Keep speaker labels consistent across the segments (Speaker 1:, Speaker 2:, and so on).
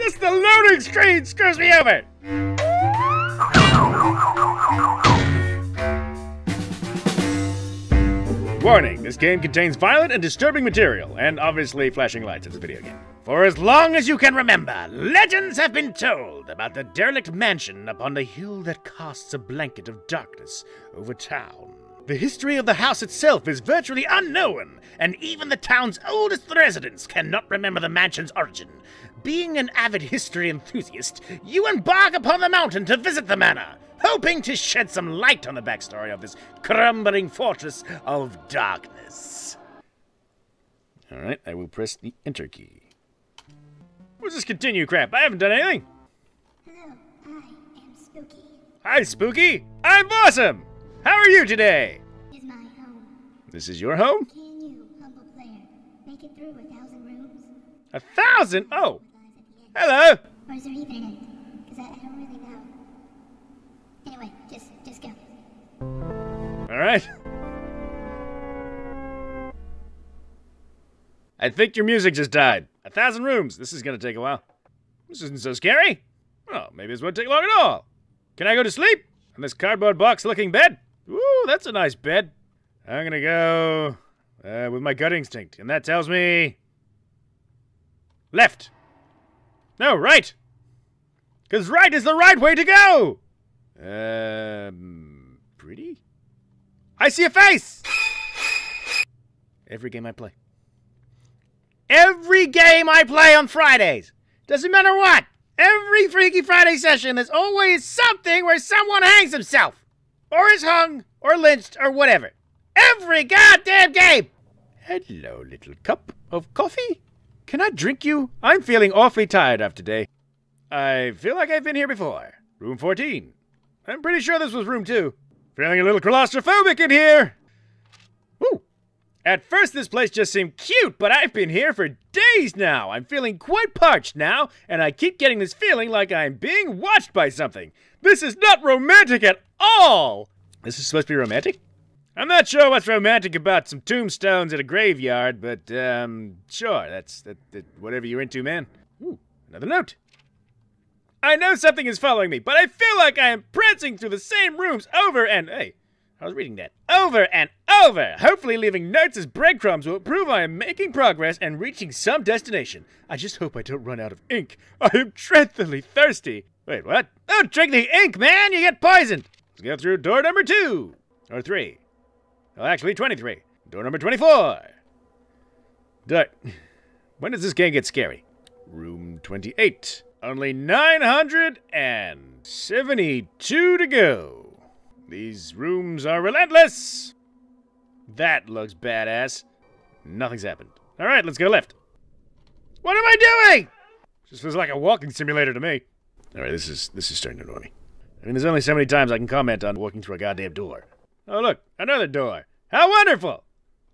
Speaker 1: Just the loading screen screws me over! Warning, this game contains violent and disturbing material, and obviously flashing lights. It's a video game. For as long as you can remember, legends have been told about the derelict mansion upon the hill that casts a blanket of darkness over town. The history of the house itself is virtually unknown, and even the town's oldest residents cannot remember the mansion's origin. Being an avid history enthusiast, you embark upon the mountain to visit the manor, hoping to shed some light on the backstory of this crumbling fortress of darkness. Alright, I will press the enter key. What's this continue crap? I haven't done anything.
Speaker 2: Hello, I am Spooky.
Speaker 1: Hi, Spooky. I'm awesome. How are you today?
Speaker 2: This is my home.
Speaker 1: This is your home?
Speaker 2: Can you, humble player, make it through a thousand rooms?
Speaker 1: A thousand? Oh,
Speaker 2: Lies at the end.
Speaker 1: hello.
Speaker 2: Or is there even an end? Because I, I don't really know. Anyway, just just go.
Speaker 1: All right. I think your music just died. A thousand rooms. This is gonna take a while. This isn't so scary. Oh, maybe this won't take long at all. Can I go to sleep on this cardboard box looking bed? Ooh, that's a nice bed. I'm gonna go uh, with my gut instinct, and that tells me left. No, right. Because right is the right way to go. Um, pretty? I see a face! Every game I play. Every game I play on Fridays! Doesn't matter what! Every Freaky Friday session, there's always something where someone hangs himself! Or is hung, or lynched, or whatever. Every goddamn game! Hello, little cup of coffee. Can I drink you? I'm feeling awfully tired of today. I feel like I've been here before. Room 14. I'm pretty sure this was room 2. Feeling a little claustrophobic in here. Ooh. At first, this place just seemed cute, but I've been here for days now. I'm feeling quite parched now, and I keep getting this feeling like I'm being watched by something. This is not romantic at all. This is supposed to be romantic? I'm not sure what's romantic about some tombstones at a graveyard, but um, sure, that's that, that whatever you're into, man. Ooh, another note. I know something is following me, but I feel like I am prancing through the same rooms over and hey, I was reading that over and over. Hopefully, leaving notes as breadcrumbs will prove I am making progress and reaching some destination. I just hope I don't run out of ink. I am dreadfully thirsty. Wait, what? Don't drink the ink, man. You get poisoned. Let's go through door number two or three. Well, actually, twenty-three. Door number twenty-four. Door. When does this game get scary? Room 28. Only 972 to go. These rooms are relentless. That looks badass. Nothing's happened. All right, let's go left. What am I doing? This feels like a walking simulator to me. All right, this is this is starting to annoy me. I mean, there's only so many times I can comment on walking through a goddamn door. Oh, look, another door. How wonderful!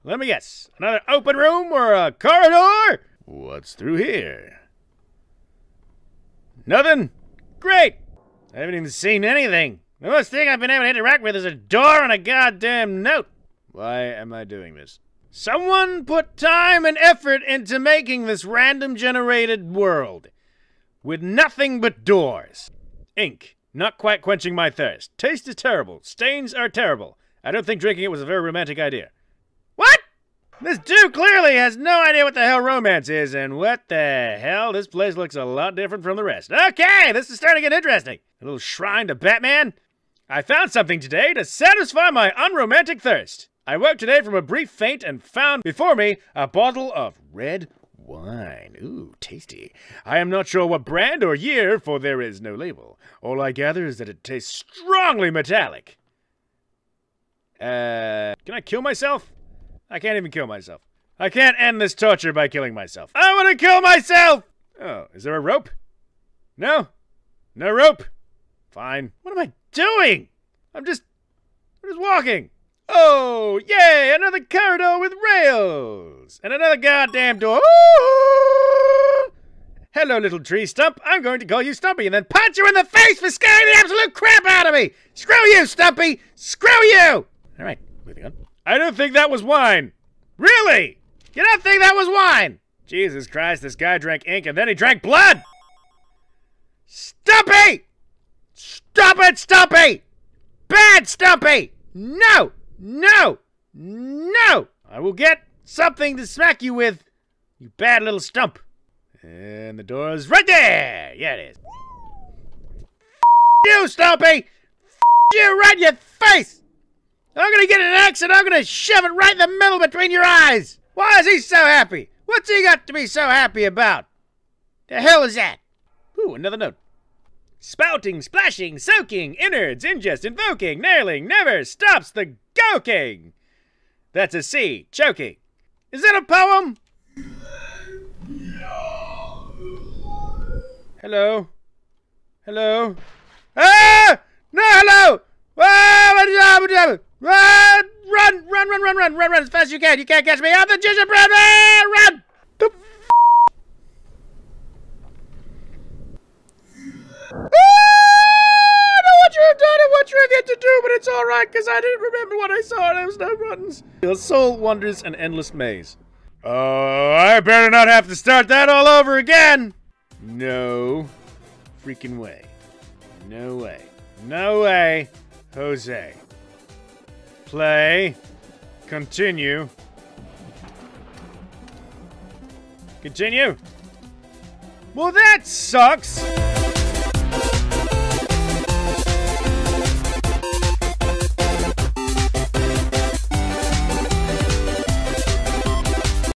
Speaker 1: Let me guess, another open room or a corridor? What's through here? Nothing? Great! I haven't even seen anything. The most thing I've been able to interact with is a door and a goddamn note. Why am I doing this? Someone put time and effort into making this random generated world with nothing but doors. Ink, not quite quenching my thirst. Taste is terrible. Stains are terrible. I don't think drinking it was a very romantic idea. What? This dude clearly has no idea what the hell romance is, and what the hell? This place looks a lot different from the rest. Okay, this is starting to get interesting. A little shrine to Batman? I found something today to satisfy my unromantic thirst. I woke today from a brief faint and found before me a bottle of red wine. Ooh, tasty. I am not sure what brand or year, for there is no label. All I gather is that it tastes strongly metallic. Uh, can I kill myself? I can't even kill myself. I can't end this torture by killing myself. I want to kill myself! Oh, is there a rope? No? No rope? Fine. What am I doing? I'm just. I'm just walking. Oh, yay! Another corridor with rails! And another goddamn door. Hello, little tree stump. I'm going to call you Stumpy and then punch you in the face for scaring the absolute crap out of me! Screw you, Stumpy! Screw you! Alright, moving on. I don't think that was wine. Really? You don't think that was wine? Jesus Christ, this guy drank ink and then he drank blood! Stumpy! Stop it, Stumpy! Bad Stumpy! No! No! No! I will get something to smack you with, you bad little stump. And the door's right there! Yeah, it is. you, Stumpy! you right in your face! I'm gonna get an axe and I'm gonna shove it right in the middle between your eyes! Why is he so happy? What's he got to be so happy about? The hell is that? Ooh, another note. Spouting, splashing, soaking, innards, ingest, invoking, nailing, never stops the goking. That's a C, choking. Is that a poem? Hello? Hello? Ah! No, hello! Ah, Run! Run! Run! Run! Run! Run! Run! Run as fast as you can! You can't catch me! I'm the gingerbread man! Run! The I know Ah, what you have done and what you have yet to do, but it's alright because I didn't remember what I saw and there was no buttons. The soul wanders an endless maze. Oh, I better not have to start that all over again! No freaking way. No way. No way, Jose. Play. Continue. Continue. Well, that sucks.